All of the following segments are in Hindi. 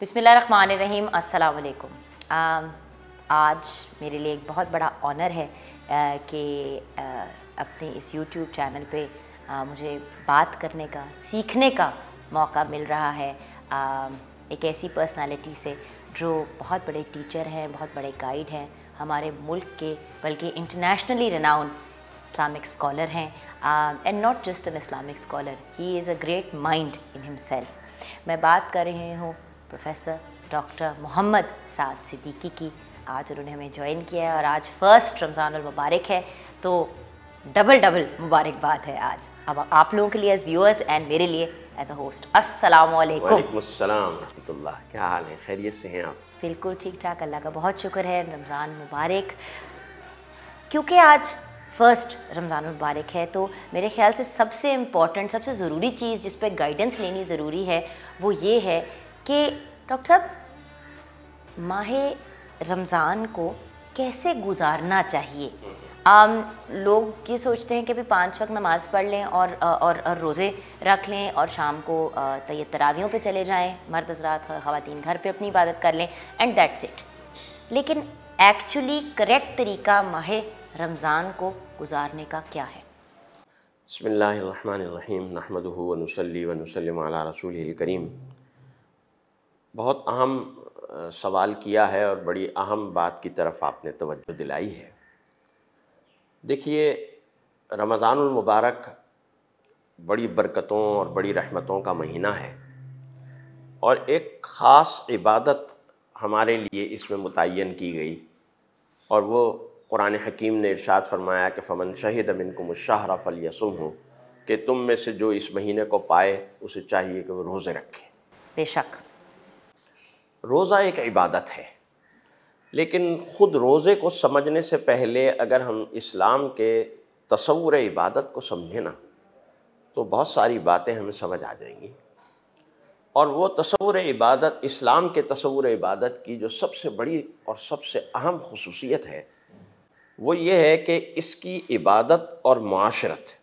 बिसमीम अस्सलाम आज मेरे लिए एक बहुत बड़ा ऑनर है कि अपने इस यूट्यूब चैनल पे आ, मुझे बात करने का सीखने का मौका मिल रहा है। आ, एक ऐसी पर्सनालिटी से जो बहुत बड़े टीचर हैं बहुत बड़े गाइड हैं हमारे मुल्क के बल्कि इंटरनेशनली रनाउन इस्लामिक स्कॉलर हैं। And not just an Islamic scholar he is a great mind in himself मैं बात कर रही हूँ प्रोफेसर डॉक्टर मोहम्मद साद सिद्दीकी की। आज उन्होंने हमें ज्वाइन किया है और आज फ़र्स्ट रमज़ान मुबारक है। तो डबल डबल मुबारकबाद है आज। अब आप लोगों के लिए एज व्यूअर्स एंड मेरे लिए एज अ होस्ट अस्सलाम वालेकुम। क्या हाल है? खैरियत से हैं आप? बिल्कुल ठीक ठाक अल्लाह का बहुत शुक्र है रमज़ान मुबारक। क्योंकि आज फ़र्स्ट रमज़ान मुबारक है तो मेरे ख्याल से सबसे इंपॉर्टेंट सबसे ज़रूरी चीज़ जिस पर गाइडेंस लेनी ज़रूरी है वो ये है कि डॉक्टर साहब माह रमज़ान को कैसे गुजारना चाहिए? आम लोग ये सोचते हैं कि भी पाँच वक्त नमाज़ पढ़ लें और और, और रोज़े रख लें और शाम को तय तरावियों पे चले जाएँ मर्द हजरात ख़वातीन घर पे अपनी इबादत कर लें एंड दैट्स इट लेकिन एक्चुअली करेक्ट तरीका माह रमज़ान को गुजारने का क्या है? बसमीम नहमद वनसली वनसलम रसूल करीम। बहुत अहम सवाल किया है और बड़ी अहम बात की तरफ़ आपने तवज्जो दिलाई है। देखिए रमज़ानमबारक बड़ी बरकतों और बड़ी रहमतों का महीना है और एक ख़ास इबादत हमारे लिए इसमें मुतन की गई और वो कुरान हकीम ने इरशाद फरमाया कि फ़मन शहीद अमिन को मुशाहरा फलियसुम हूँ कि तुम में से जो इस महीने को पाए, उसे चाहिए कि वो रोज़े रखे। बेशक। रोज़ा एक इबादत है। लेकिन ख़ुद रोज़े को समझने से पहले अगर हम इस्लाम के तस्वुर इबादत को समझें ना तो बहुत सारी बातें हमें समझ आ जाएँगी। और वो तस्वूर इबादत इस्लाम के तस्वुर इबादत की जो सबसे बड़ी और सबसे अहम खसूसियत है वो ये है कि इसकी इबादत और माशरत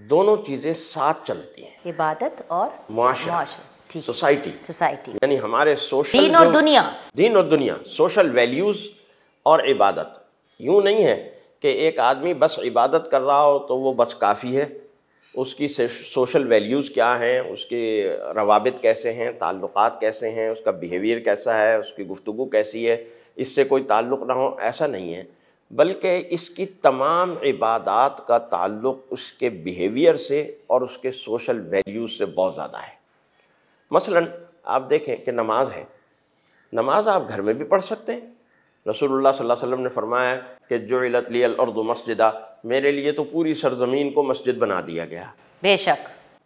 दोनों चीज़ें साथ चलती हैं। इबादत और माशरत। सोसाइटी सोसाइटी यानी हमारे सोशल दीन और दुनिया। दीन और दुनिया सोशल वैल्यूज़ और इबादत। यूँ नहीं है कि एक आदमी बस इबादत कर रहा हो तो वो बस काफ़ी है। उसकी सोशल वैल्यूज़ क्या हैं उसके रवाबित कैसे हैं ताल्लुक़ात कैसे हैं उसका बिहेवियर कैसा है उसकी गुफ्तु कैसी है इससे कोई ताल्लुक़ ना हो ऐसा नहीं है। बल्कि इसकी तमाम इबादत का ताल्लुक़ उसके बिहेवियर से और उसके सोशल वैल्यूज़ से बहुत ज़्यादा है। मसलन आप देखें कि नमाज़ है। नमाज़ आप घर में भी पढ़ सकते हैं। रसूलुल्लाह सल्लल्लाहु अलैहि वसल्लम ने फरमाया कि जो इलतलियल अर्द मस्जिदा मेरे लिए तो पूरी सरजमीन को मस्जिद बना दिया गया। बेशक।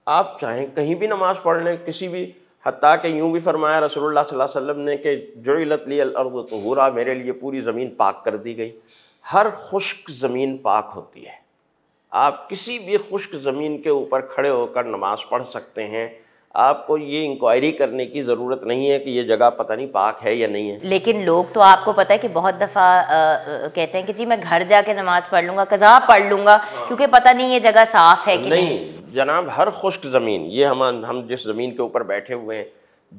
आप चाहें कहीं भी नमाज़ पढ़ लें किसी भी हती कि यूँ भी फरमाया अलैहि वसल्लम ने कि जो इलतलियल अर्द तहूरा मेरे लिए पूरी ज़मीन पाक कर दी गई। हर खुश्क ज़मीन पाक होती है। आप किसी भी खुश्क ज़मीन के ऊपर खड़े होकर नमाज़ पढ़ सकते हैं। आपको ये इंक्वायरी करने की ज़रूरत नहीं है कि ये जगह पता नहीं पाक है या नहीं है। लेकिन लोग तो आपको पता है कि बहुत दफ़ा कहते हैं कि जी मैं घर जाके नमाज़ पढ़ लूँगा कज़ा पढ़ लूँगा हाँ। क्योंकि पता नहीं ये जगह साफ़ है कि नहीं, नहीं। जनाब हर खुश्क ज़मीन ये हम हम जिस ज़मीन के ऊपर बैठे हुए हैं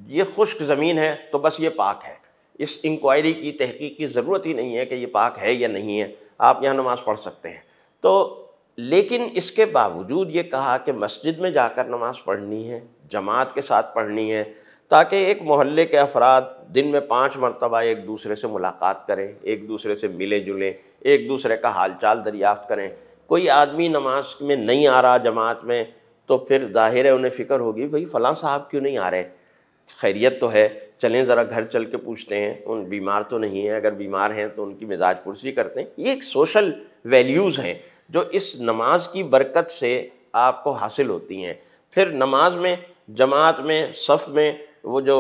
ये खुश्क ज़मीन है तो बस ये पाक है। इस इंक्वायरी की तहकीक की ज़रूरत ही नहीं है कि ये पाक है या नहीं है आप यहाँ नमाज़ पढ़ सकते हैं। तो लेकिन इसके बावजूद ये कहा कि मस्जिद में जाकर नमाज़ पढ़नी है जमात के साथ पढ़नी है, ताकि एक मोहल्ले के अफराद दिन में पाँच मरतबा एक दूसरे से मुलाकात करें, एक दूसरे से मिले जुलें, एक दूसरे का हाल चाल दरियाफ़त करें। कोई आदमी नमाज़ में नहीं आ रहा जमात में तो फिर ज़ाहिर है उन्हें फ़िक्र होगी, भाई फ़लाँ साहब क्यों नहीं आ रहे? खैरियत तो है, चलें ज़रा घर चल के पूछते हैं, उन बीमार तो नहीं है, अगर बीमार हैं तो उनकी मिजाज पुरसी करते हैं। ये एक सोशल वैल्यूज़ हैं, जो इस नमाज़ की बरकत से आपको हासिल होती हैं। फिर नमाज़ में जमात में सफ़ में वो जो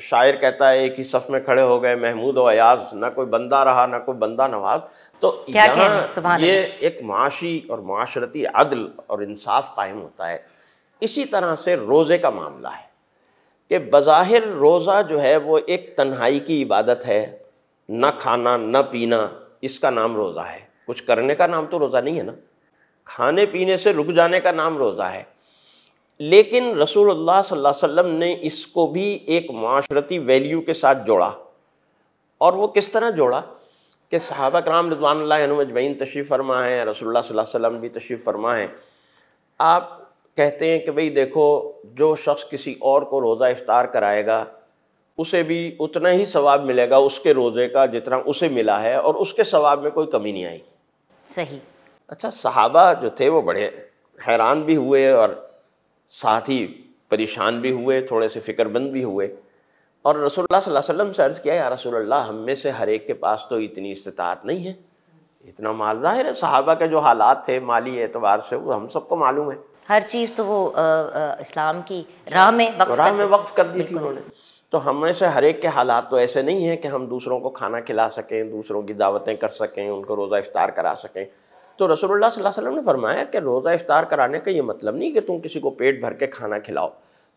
शायर कहता है एक ही सफ़ में खड़े हो गए महमूद व अयाज ना कोई बंदा रहा ना कोई बंदा नवाज़। तो यहाँ ये एक माशी और माशरती अदल और इंसाफ कायम होता है। इसी तरह से रोज़े का मामला है कि बज़ाहिर रोज़ा जो है वो एक तन्हाई की इबादत है। न खाना न पीना इसका नाम रोज़ा है। कुछ करने का नाम तो रोज़ा नहीं है ना? खाने पीने से रुक जाने का नाम रोज़ा है। लेकिन रसूलुल्लाह सल्लल्लाहु अलैहि वसल्लम ने इसको भी एक माशरती वैल्यू के साथ जोड़ा। और वो किस तरह जोड़ा? कि सहाबा कराम रजवान अजमैन तशरीफ़ फरमा है रसोल्ला वसम भी तशरीफ़ फरमा है आप कहते हैं कि भाई देखो जो शख्स किसी और को रोज़ा इफ्तार कराएगा उसे भी उतना ही सवाब मिलेगा उसके रोज़े का जितना उसे मिला है और उसके सवाब में कोई कमी नहीं आई। सही। अच्छा सहाबा जो थे वो बड़े हैरान भी हुए और साथ ही परेशान भी हुए थोड़े से फ़िक्रमंद भी हुए। और रसोल्ला वसल्लम से अर्ज़ किया या रसोल्ला हम में से हर एक के पास तो इतनी इस्तात नहीं है। इतना माल ज़ाहिर है सहाबा के जो हालात थे माली एतबार से वो हम सबको मालूम है। हर चीज़ तो वो आ, आ, इस्लाम की राह में वक्फ राह में वक्फ कर दी थी उन्होंने। तो हमें से हर एक के हालात तो ऐसे नहीं हैं कि हम दूसरों को खाना खिला सकें दूसरों की दावतें कर सकें उनको रोज़ा इफ्तार करा सकें। तो रसोल्ला वसल्लम ने फरमाया कि रोज़ा इफ्तार कराने का ये मतलब नहीं कि तुम किसी को पेट भर के खाना खिलाओ।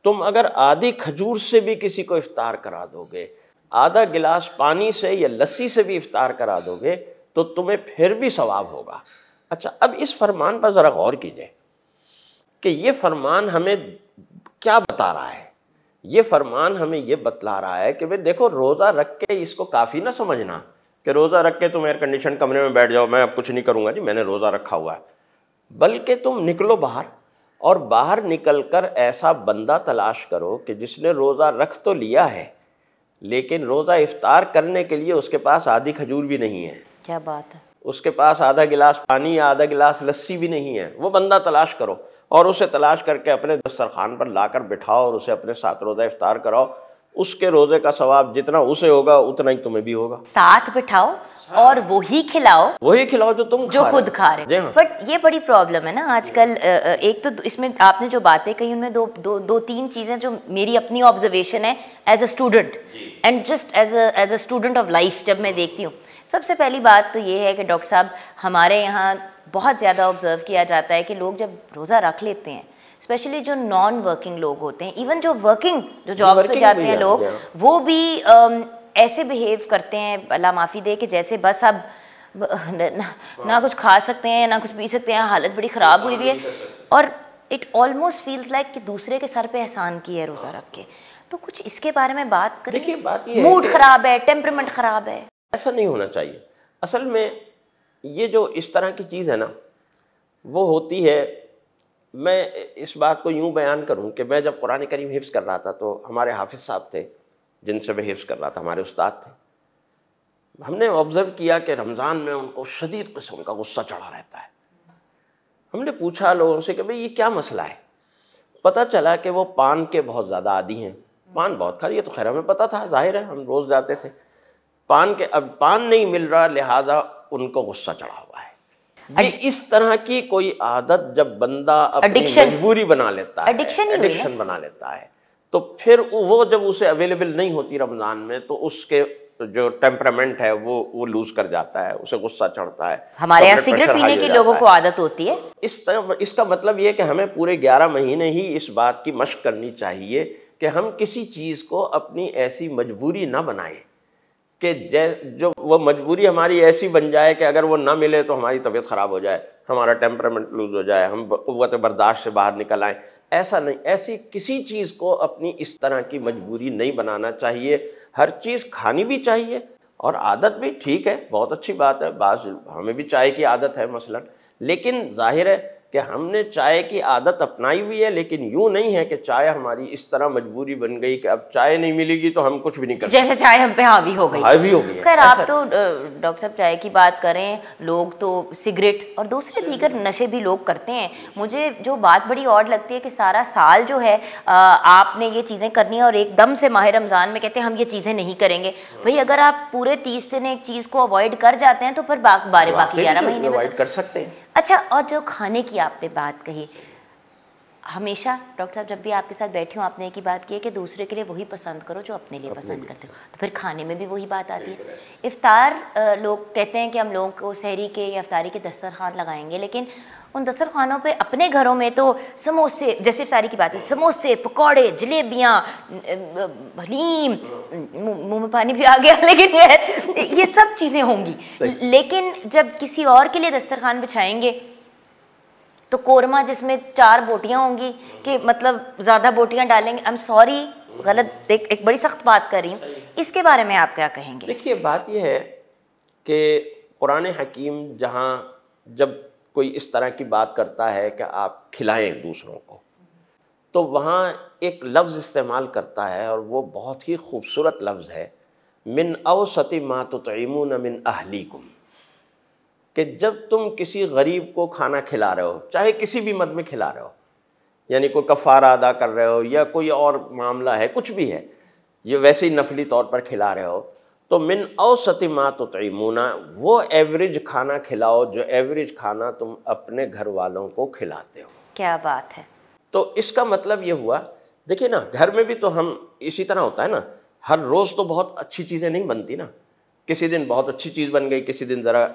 तुम अगर आधी खजूर से भी किसी को इफ्तार करा दोगे, आधा गिलास पानी से या लस्सी से भी इफ्तार करा दोगे तो तुम्हें फिर भी सवाब होगा। अच्छा अब इस फरमान पर ज़रा गौर कीजिए कि ये फरमान हमें क्या बता रहा है? ये फरमान हमें ये बतला रहा है कि भाई देखो, रोज़ा रख के इसको काफ़ी ना समझना। कि रोज़ा रख के तुम एयर कंडीशन कमरे में बैठ जाओ मैं अब कुछ नहीं करूँगा। जी मैंने रोज़ा रखा हुआ है। बल्कि तुम निकलो बाहर और बाहर निकलकर ऐसा बंदा तलाश करो कि जिसने रोज़ा रख तो लिया है लेकिन रोज़ा इफ्तार करने के लिए उसके पास आधी खजूर भी नहीं है। क्या बात है। उसके पास आधा गिलास पानी या आधा गिलास लस्सी भी नहीं है। वो बंदा तलाश करो और उसे तलाश करके अपने दस्तरखान पर लाकर बिठाओ और उसे अपने साथ रोज़ा इफ्तार कराओ। उसके रोज़े का सवाब जितना उसे होगा उतना ही तुम्हें भी होगा। साथ बिठाओ और वही खिलाओ वही खिलाओ जो तुम जो खुद खा रहे हो। बट ये बड़ी प्रॉब्लम है ना आजकल एक तो इसमें आपने जो बातें कही उनमें दो दो दो तीन चीज़ें जो मेरी अपनी ऑब्जर्वेशन है as a student and just as as a student of life जब मैं देखती हूँ। सबसे पहली बात तो ये है कि डॉक्टर साहब हमारे यहाँ बहुत ज़्यादा ऑब्ज़र्व किया जाता है कि लोग जब रोज़ा रख लेते हैं स्पेशली जो नॉन वर्किंग लोग होते हैं इवन जो वर्किंग जो जॉब पे जाते हैं लोग वो भी ऐसे बिहेव करते हैं अल्लाह माफ़ी दे कि जैसे बस अब ना, ना कुछ खा सकते हैं ना कुछ पी सकते हैं हालत बड़ी ख़राब हुई हुई है। और इट ऑलमोस्ट फील्स लाइक कि दूसरे के सर पे एहसान किया है रोज़ा रख के। तो कुछ इसके बारे में बात करें। देखिए बात ये मूड ख़राब है टेम्परमेंट ख़राब है। ऐसा नहीं होना चाहिए। असल में ये जो इस तरह की चीज़ है ना वो होती है मैं इस बात को यूँ बयान करूँ कि मैं जब कुरान करीम हिफ्स कर रहा था तो हमारे हाफिज़ साहब थे, जिनसे मैं हिफ्स कर रहा था, हमारे उस्ताद थे। हमने ऑब्ज़र्व किया कि रमज़ान में उनको शदीद किस्म का गुस्सा चढ़ा रहता है। हमने पूछा लोगों से कि भाई ये क्या मसला है? पता चला कि वो पान के बहुत ज़्यादा आदि हैं। पान बहुत खा, ये तो खैर हमें पता था, ज़ाहिर है, हम रोज़ जाते थे। पान के, अब पान नहीं मिल रहा, लिहाजा उनको गुस्सा चढ़ा हुआ है। ये इस तरह की कोई आदत जब बंदा अपनी मजबूरी बना लेता है एडिक्शन एडिक्शन बना लेता है तो फिर वो जब उसे अवेलेबल नहीं होती रमज़ान में तो उसके जो टेम्परामेंट है वो वो लूज कर जाता है उसे गुस्सा चढ़ता है हमारे यहाँ सिगरेट पीने के लोगों को आदत होती है। इस तरह इसका मतलब ये कि हमें पूरे ग्यारह महीने ही इस बात की मशक करनी चाहिए कि हम किसी चीज़ को अपनी ऐसी मजबूरी ना बनाएँ। कि जो वो मजबूरी हमारी ऐसी बन जाए कि अगर वो ना मिले तो हमारी तबीयत ख़राब हो जाए, हमारा टेम्परामेंट लूज हो जाए, हम क़वत बर्दाश्त से बाहर निकल आएँ। ऐसा नहीं, ऐसी किसी चीज़ को अपनी इस तरह की मजबूरी नहीं बनाना चाहिए। हर चीज़ खानी भी चाहिए और आदत भी ठीक है, बहुत अच्छी बात है। बाज़, हमें भी चाय की आदत है मसलन। लेकिन ज़ाहिर है कि हमने चाय की आदत अपनाई हुई है लेकिन यूँ नहीं है कि चाय हमारी इस तरह मजबूरी बन गई कि अब चाय नहीं मिलेगी तो हम कुछ भी नहीं कर जैसे चाय हम पे हावी हो गई। हावी हो गई खैर आप तो डॉक्टर साहब चाय की बात करें लोग तो सिगरेट और दूसरे दीगर नशे भी लोग करते हैं। मुझे जो बात बड़ी और लगती है कि सारा साल जो है आपने ये चीज़ें करनी है और एकदम से माह रमज़ान में कहते हैं हम ये चीज़ें नहीं करेंगे। भाई अगर आप पूरे तीस दिन एक चीज़ को अवॉइड कर जाते हैं तो फिर बारे बाकी ग्यारह महीने अवॉइड कर सकते हैं। अच्छा और जो खाने की आपने बात कही हमेशा डॉक्टर साहब जब भी आपके साथ बैठी हूँ आपने एक ही बात की है कि दूसरे के लिए वही पसंद करो जो अपने लिए पसंद करते हो। तो फिर खाने में भी वही बात आती है। इफ़ार लोग कहते हैं कि हम लोगों को शहरी के या अफ्तारी के दस्तरखान लगाएँगे लेकिन उन दस्तरखानों पे अपने घरों में तो समोसे जैसे इफ्तारी की बात है समोसे पकौड़े जलेबियाँ हलीम मुँह में पानी भी आ गया लेकिन यार ये सब चीज़ें होंगी। लेकिन जब किसी और के लिए दस्तरखान बिछाएँगे तो कोरमा जिसमें चार बोटियाँ होंगी कि मतलब ज़्यादा बोटियाँ डालेंगे आई एम सॉरी गलत एक, एक बड़ी सख्त बात कर रही हूँ इसके बारे में आप क्या कहेंगे? देखिए बात यह है कि कुरान हकीम जहाँ जब कोई इस तरह की बात करता है कि आप खिलाएँ दूसरों को। तो वहाँ एक लफ्ज़ इस्तेमाल करता है और वो बहुत ही खूबसूरत लफ्ज़ है। मिन अवसती मातमून मिन अहलीकुम। कि जब तुम किसी गरीब को खाना खिला रहे हो, चाहे किसी भी मद में खिला रहे हो, यानी कोई कफ़ारा अदा कर रहे हो या कोई और मामला है, कुछ भी है, ये वैसे ही नफली तौर पर खिला रहे हो तो मिन औसती माँ तो तयमूना वो एवरेज खाना खिलाओ जो एवरेज खाना तुम अपने घर वालों को खिलाते हो। क्या बात है। तो इसका मतलब ये हुआ देखिए ना घर में भी तो हम इसी तरह होता है ना हर रोज़ तो बहुत अच्छी चीज़ें नहीं बनती ना। किसी दिन बहुत अच्छी चीज़ बन गई किसी दिन ज़रा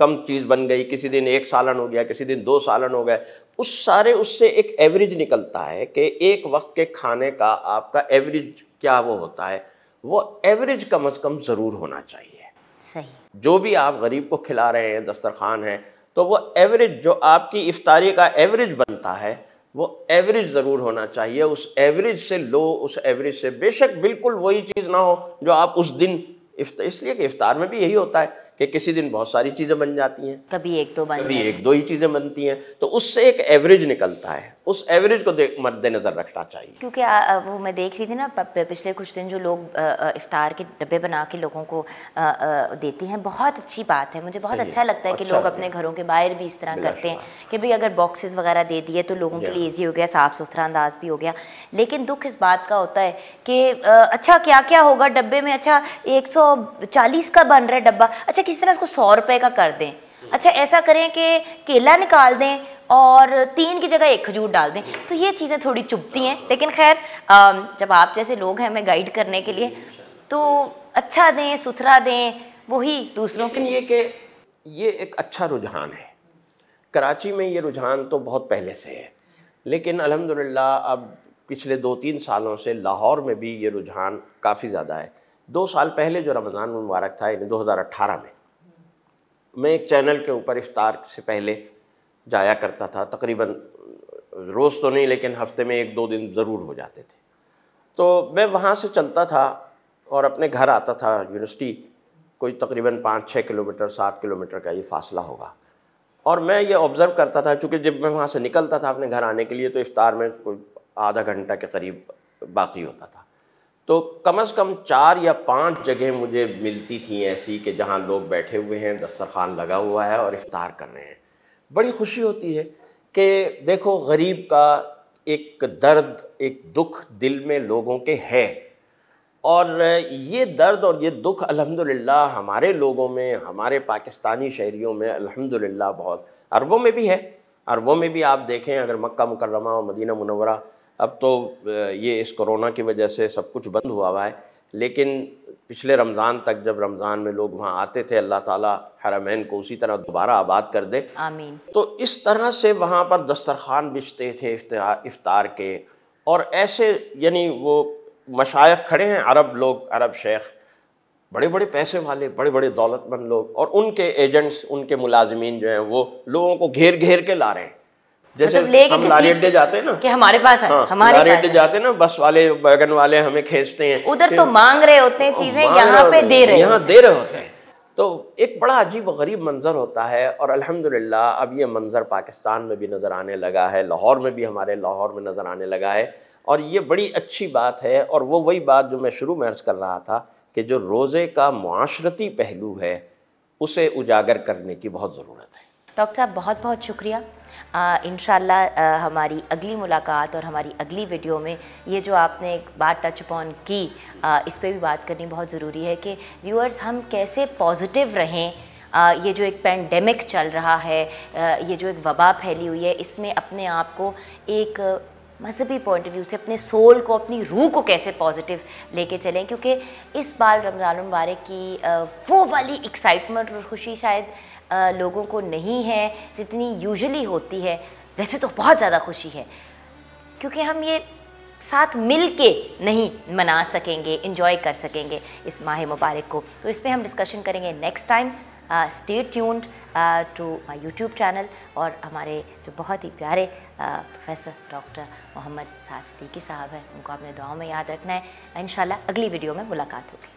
कम चीज़ बन गई किसी दिन एक सालन हो गया किसी दिन दो सालन हो गए। उस सारे उससे एक एवरेज निकलता है कि एक वक्त के खाने का आपका एवरेज क्या वो होता है। वो एवरेज कम अज़ कम ज़रूर होना चाहिए। सही। जो भी आप गरीब को खिला रहे हैं दस्तरखान है तो वो एवरेज जो आपकी इफ्तारी का एवरेज बनता है वो एवरेज ज़रूर होना चाहिए। उस एवरेज से लो उस एवरेज से बेशक बिल्कुल वही चीज़ ना हो जो आप उस दिन इसलिए कि इफ्तार में भी यही होता है। कि किसी दिन बहुत सारी चीज़ें बन जाती हैं। कभी एक दो बन कभी एक दो ही चीज़ें बनती हैं। तो उससे एक एवरेज निकलता है। उस एवरेज को मद्देनज़र रखना चाहिए। क्योंकि आ, वो मैं देख रही थी ना पिछले कुछ दिन जो लोग इफ्तार के डब्बे बना के लोगों को देते हैं बहुत अच्छी बात है। मुझे बहुत अच्छा लगता है कि अच्छा लोग अपने घरों के बाहर भी इस तरह करते हैं कि भाई अगर बॉक्सेस वगैरह दे दिए तो लोगों के लिए ईजी हो गया साफ़ सुथरा अंदाज भी हो गया। लेकिन दुख इस बात का होता है कि अच्छा क्या क्या होगा डब्बे में? अच्छा एक सौ चालीस का बन रहा है डब्बा। अच्छा किसी तरह उसको सौ रुपये का कर दें। अच्छा ऐसा करें कि केला निकाल दें और तीन की जगह एक खजूर डाल दें। तो ये चीज़ें थोड़ी चुभती हैं। लेकिन खैर जब आप जैसे लोग हैं हमें गाइड करने के लिए तो अच्छा दें, सुथरा दें, वही दूसरों के ये कि ये एक अच्छा रुझान है। कराची में ये रुझान तो बहुत पहले से है। लेकिन अल्हम्दुलिल्लाह, अब पिछले दो तीन सालों से लाहौर में भी ये रुझान काफ़ी ज़्यादा है। दो साल पहले जो रमज़ान मुबारक था, यानी 2018 में मैं एक चैनल के ऊपर इफ्तार से पहले जाया करता था, तकरीबन रोज़ तो नहीं, लेकिन हफ़्ते में एक दो दिन ज़रूर हो जाते थे। तो मैं वहाँ से चलता था और अपने घर आता था, यूनिवर्सिटी, कोई तकरीबन पाँच छः किलोमीटर, सात किलोमीटर का ये फ़ासला होगा। और मैं ये ऑब्ज़र्व करता था, चूँकि जब मैं वहाँ से निकलता था अपने घर आने के लिए तो इफ़ार में कोई आधा घंटा के करीब बाकी होता था। तो कम अज़ कम चार या पाँच जगह मुझे मिलती थी ऐसी कि जहाँ लोग बैठे हुए हैं, दस्तरखान लगा हुआ है और इफ़ार कर रहे हैं। बड़ी खुशी होती है कि देखो, गरीब का एक दर्द, एक दुख दिल में लोगों के है। और ये दर्द और ये दुख अल्हम्दुलिल्लाह हमारे लोगों में, हमारे पाकिस्तानी शहरीों में अल्हम्दुलिल्लाह बहुत अरबों में भी है। अरबों में भी आप देखें, अगर मक्का मुकर्रमा और मदीना मुनवरा अब तो ये इस कोरोना की वजह से सब कुछ बंद हुआ हुआ है। लेकिन पिछले रमज़ान तक जब रमज़ान में लोग वहाँ आते थे अल्लाह ताला हरमैन को उसी तरह दोबारा आबाद कर दे। आमीन। तो इस तरह से वहाँ पर दस्तरखान बिछते थे इफ्तार के। और ऐसे यानी वो मशाइ खड़े हैं अरब लोग अरब शेख बड़े बड़े पैसे वाले बड़े बड़े दौलतमंद लोग और उनके एजेंट्स उनके मुलाजमीन जो हैं वो लोगों को घेर घेर के ला रहे हैं। जैसे मतलब हम जाते हैं ना। कि हमारे पास है हाँ, हमारे लारी अड्डे जाते हैं ना बस वाले बैगन वाले हमें खींचते हैं। उधर तो मांग रहे होते हैं चीज़ें यहाँ पे दे रहे यहाँ दे रहे होते हैं। तो एक बड़ा अजीब गरीब मंज़र होता है और अल्हम्दुलिल्लाह अब ये मंज़र पाकिस्तान में भी नज़र आने लगा है लाहौर में भी हमारे लाहौर में नज़र आने लगा है। और ये बड़ी अच्छी बात है और वो वही बात जो मैं शुरू में अर्ज़ कर रहा था कि जो रोज़े का माशरती पहलू है उसे उजागर करने की बहुत ज़रूरत है। डॉक्टर साहब बहुत बहुत शुक्रिया इन हमारी अगली मुलाकात और हमारी अगली वीडियो में ये जो आपने एक बात टच अपॉन की आ, इस पर भी बात करनी बहुत ज़रूरी है कि व्यूअर्स हम कैसे पॉजिटिव रहें? आ, ये जो एक पेंडेमिक चल रहा है आ, ये जो एक वबा फैली हुई है इसमें अपने आप को एक मजहबी पॉइंट ऑफ़ व्यू से अपने सोल को अपनी रूह को कैसे पॉजिटिव लेके चलें? क्योंकि इस बार रमज़ान मुबारक की वो वाली एक्साइटमेंट और खुशी शायद लोगों को नहीं है, जितनी यूजुअली होती है, वैसे तो बहुत ज़्यादा खुशी है। क्योंकि हम ये साथ मिल के नहीं मना सकेंगे इन्जॉय कर सकेंगे इस माह मुबारक को। तो इस पर हम डिस्कशन करेंगे next time stay tuned to my YouTube channel और हमारे जो बहुत ही प्यारे प्रोफेसर डॉक्टर मोहम्मद साद सदीकी साहब हैं, उनको आपने दुआओं में याद रखना है। इन अगली वीडियो में मुलाकात होगी।